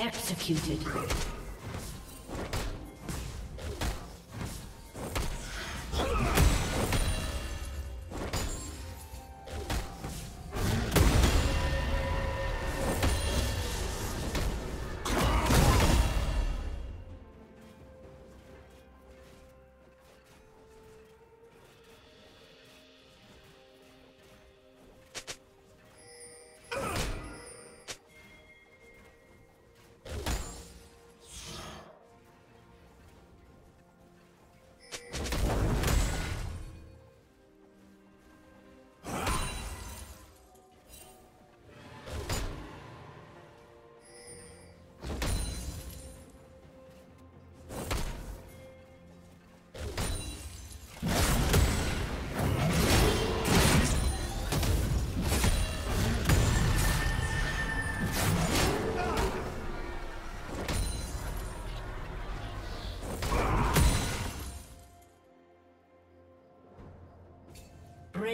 Executed.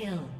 Double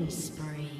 killing spree.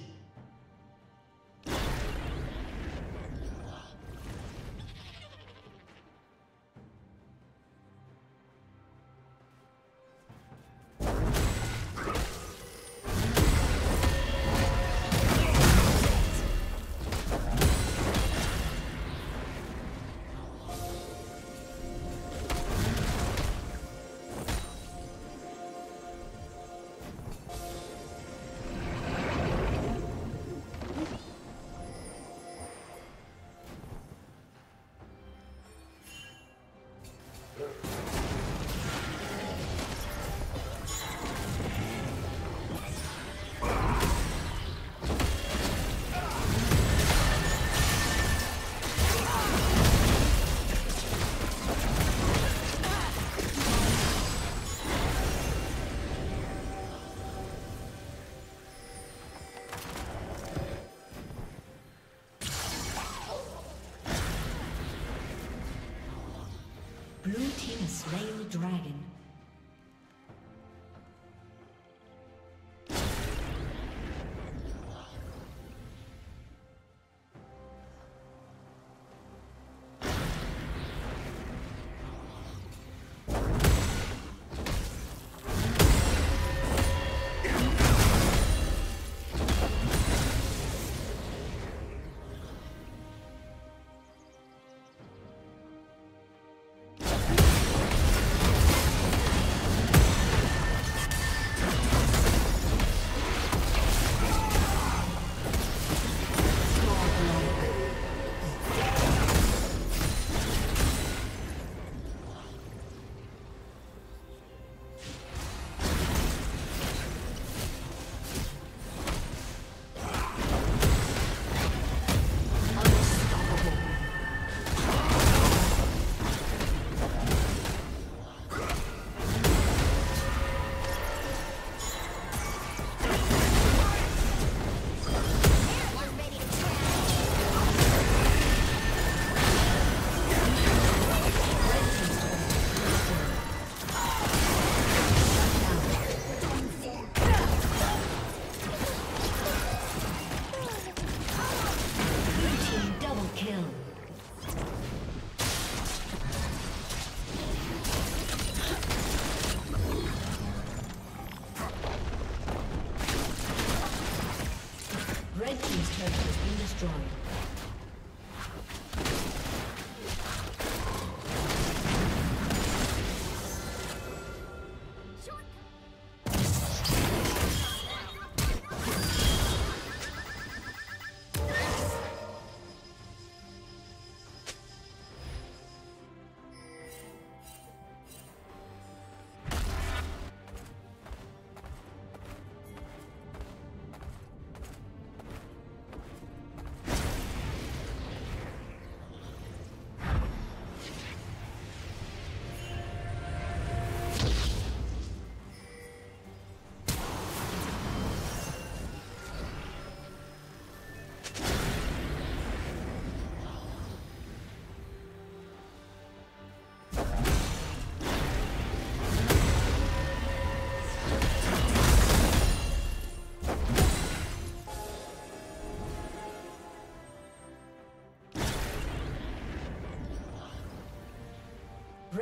Dragon.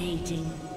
Dominating.